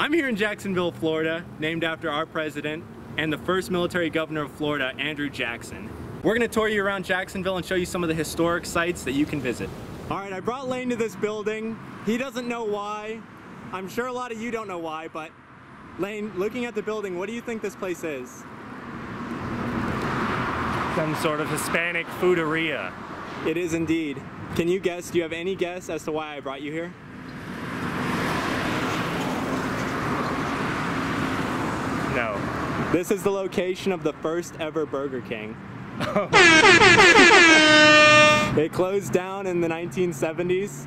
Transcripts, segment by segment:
I'm here in Jacksonville, Florida, named after our president and the first military governor of Florida, Andrew Jackson. We're gonna tour you around Jacksonville and show you some of the historic sites that you can visit. All right, I brought Lane to this building. He doesn't know why. I'm sure a lot of you don't know why, but Lane, looking at the building, what do you think this place is? Some sort of Hispanic fooderia. It is indeed. Can you guess, do you have any guess as to why I brought you here? No. This is the location of the first ever Burger King. Oh. they closed down in the 1970s,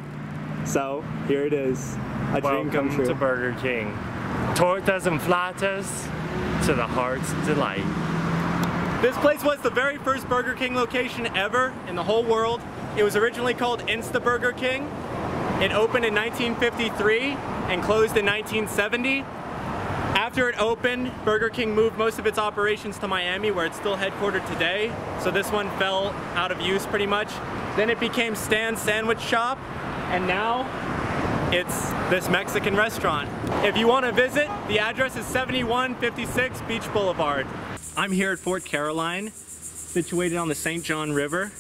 so here it is. A Welcome dream come true. to Burger King. Tortas and flautas to the heart's delight. This place was the very first Burger King location ever in the whole world. It was originally called Insta Burger King. It opened in 1953 and closed in 1970. After it opened, Burger King moved most of its operations to Miami where it's still headquartered today. So this one fell out of use pretty much. Then it became Stan's Sandwich Shop and now it's this Mexican restaurant. If you want to visit, the address is 7156 Beach Boulevard. I'm here at Fort Caroline, situated on the St. John River.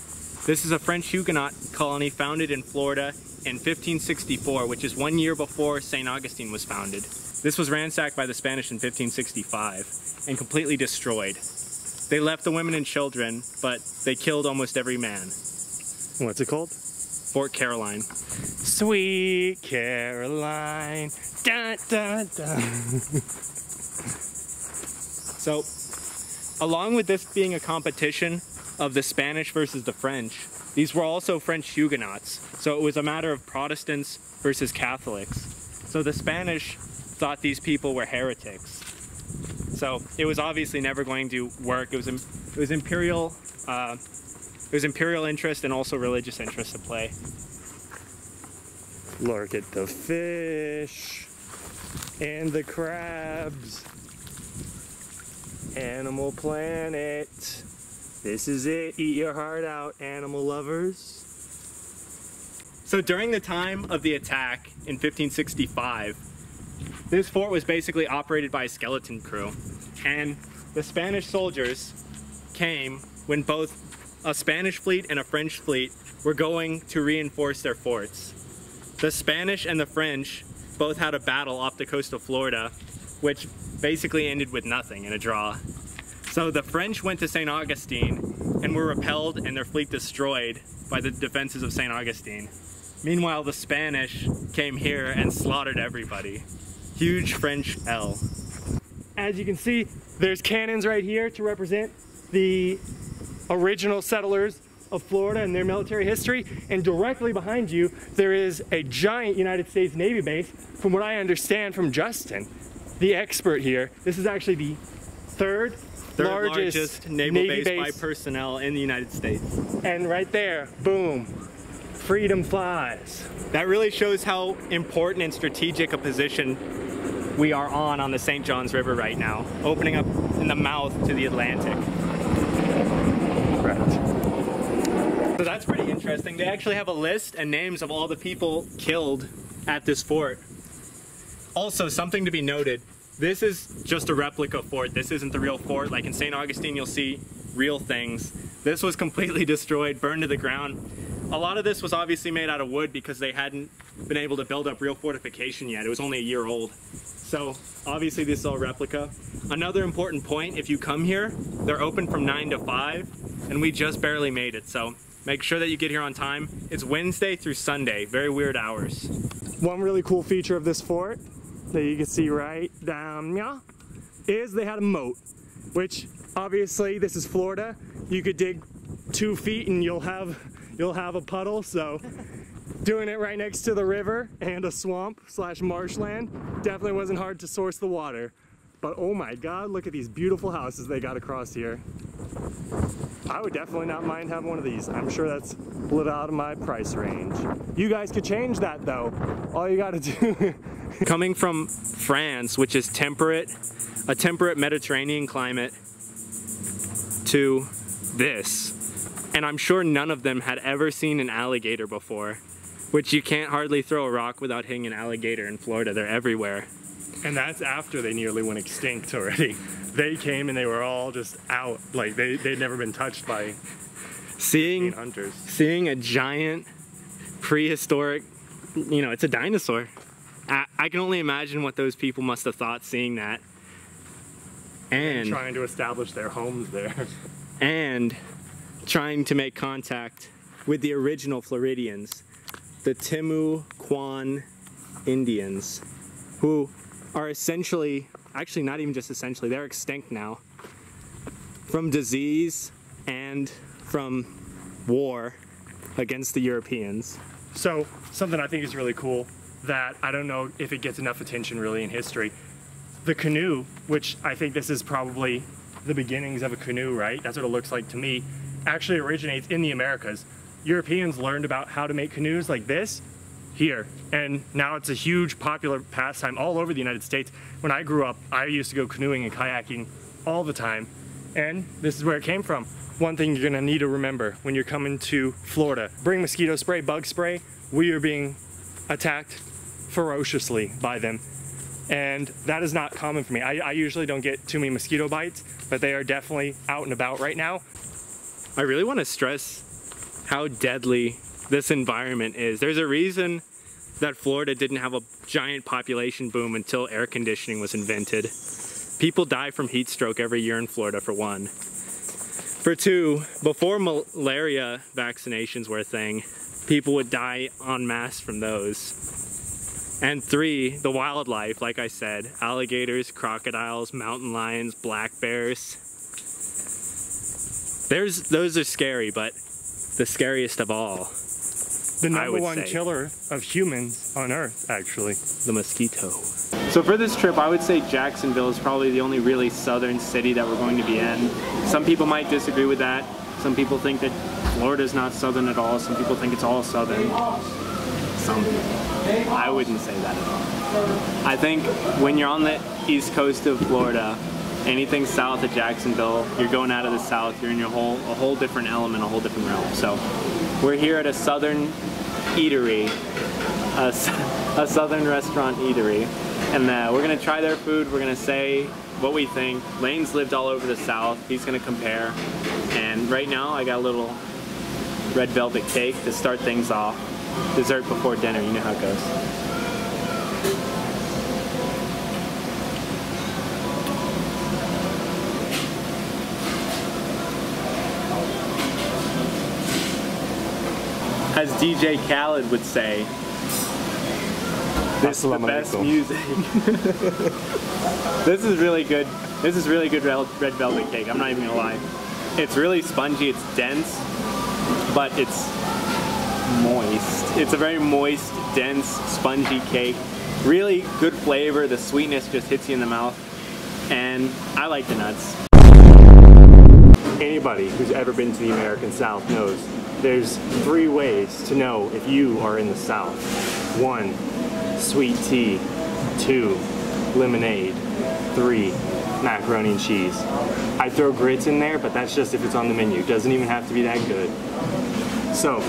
This is a French Huguenot colony founded in Florida in 1564, which is one year before St. Augustine was founded. This was ransacked by the Spanish in 1565 and completely destroyed. They left the women and children, but they killed almost every man. What's it called? Fort Caroline. Sweet Caroline. Dun, dun, dun. So, along with this being a competition of the Spanish versus the French, these were also French Huguenots. So it was a matter of Protestants versus Catholics. So the Spanish thought these people were heretics. So it was obviously never going to work. It was it was imperial uh, it was imperial interest and also religious interest at play. Look at the fish and the crabs. Animal Planet. This is it. Eat your heart out, animal lovers. So during the time of the attack in 1565, this fort was basically operated by a skeleton crew. And the Spanish soldiers came when both a Spanish fleet and a French fleet were going to reinforce their forts. The Spanish and the French both had a battle off the coast of Florida, which basically ended with nothing in a draw. So the French went to St. Augustine and were repelled and their fleet destroyed by the defenses of St. Augustine. Meanwhile, the Spanish came here and slaughtered everybody. Huge French L. As you can see, there's cannons right here to represent the original settlers of Florida and their military history. And directly behind you, there is a giant United States Navy base. From what I understand from Justin, the expert here, this is actually the third, Third largest, largest, naval Navy base, by personnel in the United States. And right there, boom, freedom flies. That really shows how important and strategic a position we are on on the St. Johns River right now, opening up in the mouth to the Atlantic. Right. So that's pretty interesting. They actually have a list and names of all the people killed at this fort. Also, something to be noted, this is just a replica fort. This isn't the real fort. Like in St. Augustine, you'll see real things. This was completely destroyed, burned to the ground. A lot of this was obviously made out of wood because they hadn't been able to build up real fortification yet. It was only a year old. So obviously this is all replica. Another important point, if you come here, they're open from 9 to 5, and we just barely made it. So make sure that you get here on time. It's Wednesday through Sunday, very weird hours. One really cool feature of this fort that you can see right down is they had a moat, which obviously this is Florida. You could dig two feet and you'll have you'll have a puddle. So doing it right next to the river and a swamp slash marshland definitely wasn't hard to source the water. But oh my God, look at these beautiful houses they got across here. I would definitely not mind having one of these. I'm sure that's a little out of my price range. You guys could change that though. All you gotta do Coming from France, which is temperate, a temperate Mediterranean climate, to this. And I'm sure none of them had ever seen an alligator before, which you can't hardly throw a rock without hitting an alligator in Florida. They're everywhere. And that's after they nearly went extinct already. They came and they were all just out. Like they, they'd never been touched by Seeing hunters. seeing a giant prehistoric, you know, it's a dinosaur. I, I can only imagine what those people must have thought seeing that. And Trying to establish their homes there. and trying to make contact with the original Floridians, the Timu Quan Indians, who are essentially, actually not even just essentially, they're extinct now from disease and from war against the Europeans. So something I think is really cool that I don't know if it gets enough attention really in history. The canoe, which I think this is probably the beginnings of a canoe, right? That's what it looks like to me. Actually originates in the Americas. Europeans learned about how to make canoes like this here. And now it's a huge popular pastime all over the United States. When I grew up, I used to go canoeing and kayaking all the time. And this is where it came from. One thing you're gonna need to remember when you're coming to Florida, bring mosquito spray, bug spray. We are being attacked ferociously by them. And that is not common for me. I, I usually don't get too many mosquito bites, but they are definitely out and about right now. I really want to stress how deadly this environment is. There's a reason that Florida didn't have a giant population boom until air conditioning was invented. People die from heat stroke every year in Florida, for one. For two, before malaria vaccinations were a thing, people would die en masse from those. And three, the wildlife, like I said, alligators, crocodiles, mountain lions, black bears. There's those are scary, but the scariest of all, The number one say. killer of humans on Earth, actually. the mosquito. So for this trip, I would say Jacksonville is probably the only really southern city that we're going to be in. Some people might disagree with that. Some people think that Florida is not southern at all. Some people think it's all southern. Some people. I wouldn't say that at all. I think when you're on the east coast of Florida, anything south of Jacksonville, you're going out of the south, you're in your whole a whole different element, a whole different realm. So we're here at a southern eatery, a southern restaurant eatery, and uh, we're gonna try their food. We're gonna say what we think. Lane's lived all over the south. He's gonna compare. And right now, I got a little red velvet cake to start things off. Dessert before dinner. You know how it goes. As DJ Khaled would say, this is the best music. this is really good. This is really good red red velvet cake. I'm not even gonna lie. It's really spongy. It's dense, but it's moist. It's a very moist, dense, spongy cake. Really good flavor. The sweetness just hits you in the mouth, and I like the nuts. Anybody who's ever been to the American South knows there's three ways to know if you are in the South. One, sweet tea. Two, lemonade. Three, macaroni and cheese. I throw grits in there, but that's just if it's on the menu. It doesn't even have to be that good. So,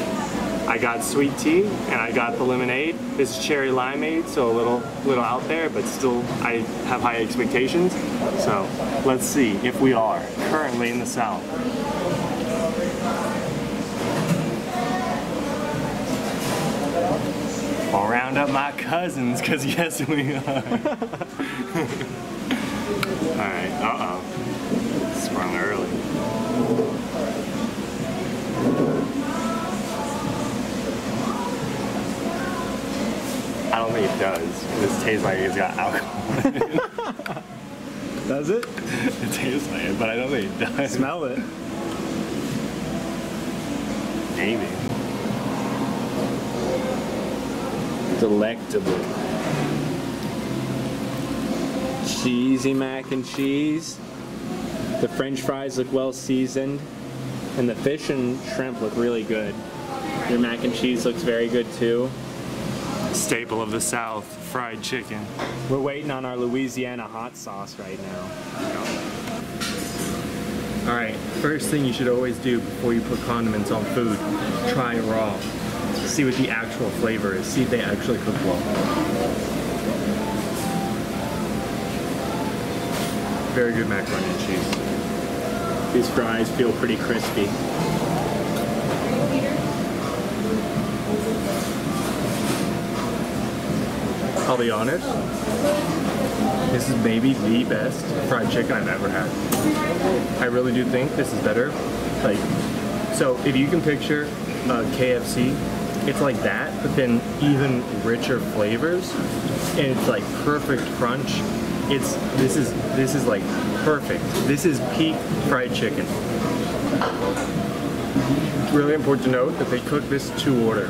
I got sweet tea and I got the lemonade. This is cherry limeade, so a little little out there, but still I have high expectations. So let's see if we are currently in the South. I'll round up my cousins, because yes we are. Alright, uh-oh. Sprung early. I don't think it does. This tastes like it's got alcohol. Does it? it tastes like it, but I don't think it does. Smell it. Maybe. Delectable. Cheesy mac and cheese. The french fries look well seasoned. And the fish and shrimp look really good. Your mac and cheese looks very good too. Staple of the South, fried chicken. We're waiting on our Louisiana hot sauce right now. Alright, first thing you should always do before you put condiments on food, try it raw. See what the actual flavor is. See if they actually cook well. Very good macaroni and cheese. These fries feel pretty crispy. I'll be honest, this is maybe the best fried chicken I've ever had. I really do think this is better. Like, so if you can picture uh, KFC, it's like that, but then even richer flavors, and it's like perfect crunch. It's this is this is like perfect. This is peak fried chicken. It's really important to note that they cook this to order.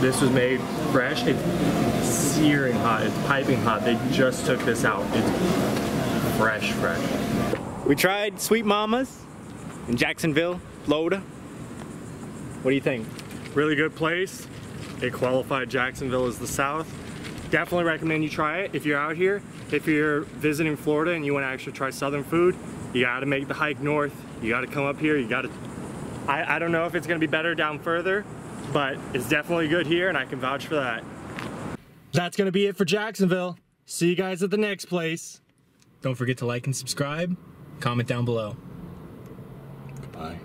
This was made fresh. It's searing hot. It's piping hot. They just took this out. It's fresh, fresh. We tried Sweet Mamas in Jacksonville, Florida. What do you think? Really good place. It qualified Jacksonville as the South. Definitely recommend you try it if you're out here. If you're visiting Florida and you want to actually try Southern food, you got to make the hike north. You got to come up here. You got to. I, I don't know if it's going to be better down further, but it's definitely good here, and I can vouch for that. That's going to be it for Jacksonville. See you guys at the next place. Don't forget to like and subscribe. Comment down below. Goodbye.